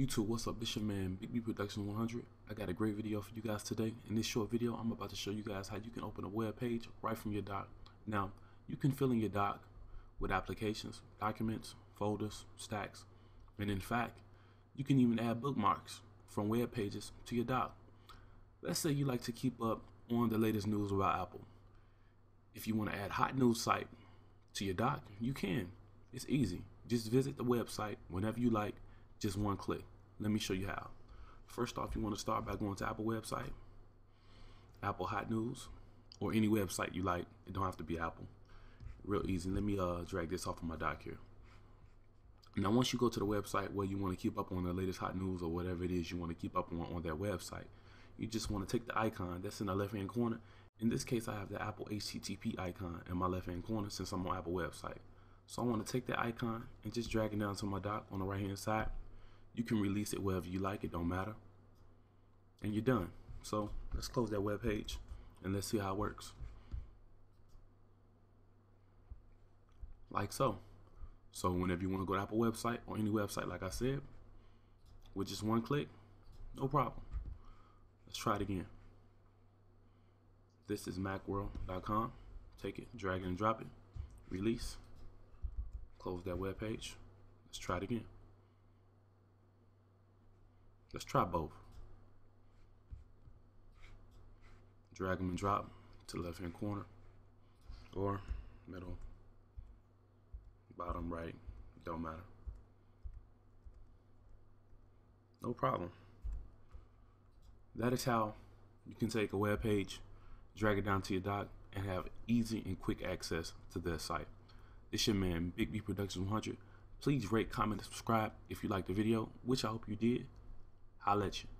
YouTube, what's up? It's your man, Big B Production 100. I got a great video for you guys today. In this short video, I'm about to show you guys how you can open a web page right from your dock. Now, you can fill in your dock with applications, documents, folders, stacks, and in fact, you can even add bookmarks from web pages to your dock. Let's say you like to keep up on the latest news about Apple. If you want to add hot news site to your dock, you can. It's easy. Just visit the website whenever you like just one click. Let me show you how. First off, you want to start by going to Apple website, Apple Hot News, or any website you like. It don't have to be Apple. Real easy. Let me uh, drag this off of my dock here. Now, once you go to the website where you want to keep up on the latest hot news or whatever it is you want to keep up on on that website, you just want to take the icon that's in the left hand corner. In this case, I have the Apple HTTP icon in my left hand corner since I'm on Apple website. So I want to take that icon and just drag it down to my dock on the right hand side you can release it wherever you like, it don't matter. And you're done. So let's close that web page and let's see how it works. Like so. So whenever you want to go to Apple website or any website, like I said, with just one click, no problem. Let's try it again. This is macworld.com. Take it, drag it and drop it, release, close that web page. Let's try it again. Let's try both. Drag them and drop to left hand corner or middle, bottom, right, don't matter. No problem. That is how you can take a web page, drag it down to your dock, and have easy and quick access to their site. This your man, Big B Productions 100. Please rate, comment, and subscribe if you liked the video, which I hope you did. I'll let you.